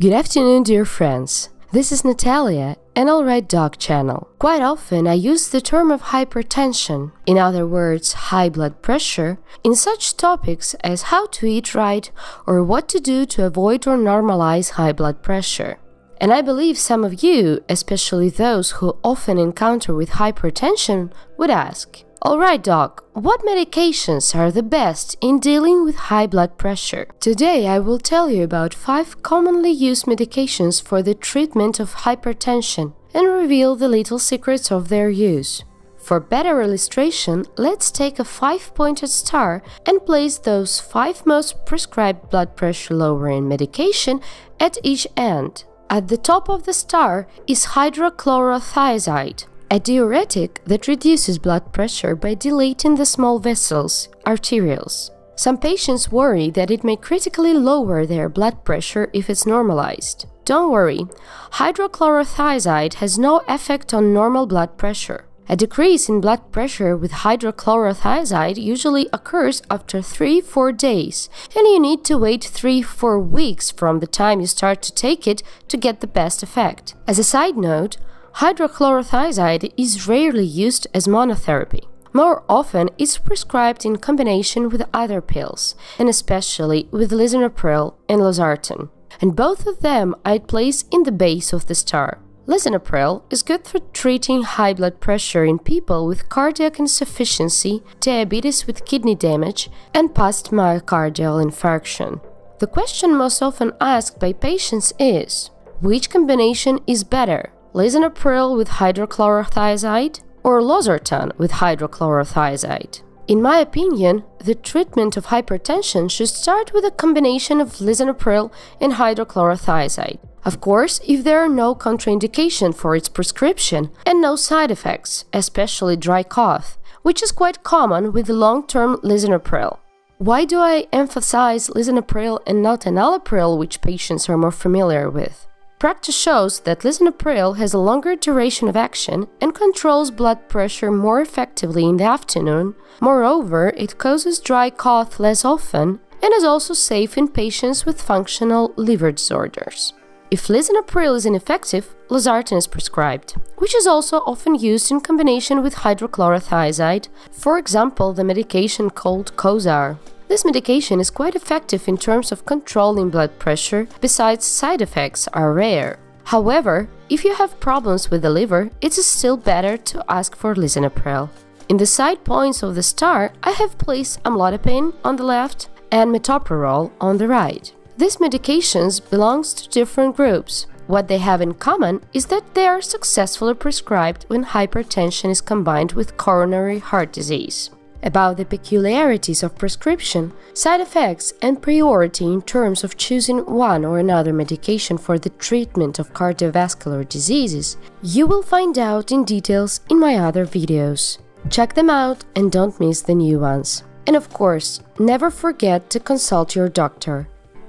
Good afternoon, dear friends. This is Natalia, an Allright Doc channel. Quite often I use the term of hypertension, in other words, high blood pressure, in such topics as how to eat right or what to do to avoid or normalize high blood pressure. And I believe some of you, especially those who often encounter with hypertension, would ask, Alright, doc, what medications are the best in dealing with high blood pressure? Today I will tell you about 5 commonly used medications for the treatment of hypertension and reveal the little secrets of their use. For better illustration, let's take a 5-pointed star and place those 5 most prescribed blood pressure lowering medication at each end. At the top of the star is hydrochlorothiazide, a diuretic that reduces blood pressure by dilating the small vessels, arterioles. Some patients worry that it may critically lower their blood pressure if it's normalized. Don't worry, hydrochlorothiazide has no effect on normal blood pressure. A decrease in blood pressure with hydrochlorothiazide usually occurs after 3-4 days, and you need to wait 3-4 weeks from the time you start to take it to get the best effect. As a side note, Hydrochlorothiazide is rarely used as monotherapy. More often, it's prescribed in combination with other pills, and especially with lisinopril and losartan. And both of them I'd place in the base of the star. Lisinopril is good for treating high blood pressure in people with cardiac insufficiency, diabetes with kidney damage, and past myocardial infarction. The question most often asked by patients is which combination is better, lisinopril with hydrochlorothiazide or losartan with hydrochlorothiazide. In my opinion, the treatment of hypertension should start with a combination of lisinopril and hydrochlorothiazide. Of course, if there are no contraindication for its prescription and no side effects, especially dry cough, which is quite common with long-term lisinopril. Why do I emphasize lisinopril and not enalapril, which patients are more familiar with? Practice shows that lisinopril has a longer duration of action and controls blood pressure more effectively in the afternoon. Moreover, it causes dry cough less often and is also safe in patients with functional liver disorders. If lisinopril is ineffective, losartan is prescribed, which is also often used in combination with hydrochlorothiazide, for example, the medication called Cozaar. This medication is quite effective in terms of controlling blood pressure, besides side effects are rare. However, if you have problems with the liver, it is still better to ask for lisinopril. In the side points of the star, I have placed amlodipine on the left and metoprolol on the right. These medications belongs to different groups. What they have in common is that they are successfully prescribed when hypertension is combined with coronary heart disease about the peculiarities of prescription, side effects, and priority in terms of choosing one or another medication for the treatment of cardiovascular diseases, you will find out in details in my other videos. Check them out and don't miss the new ones. And of course, never forget to consult your doctor.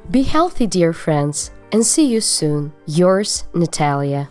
Be healthy, dear friends, and see you soon. Yours, Natalia.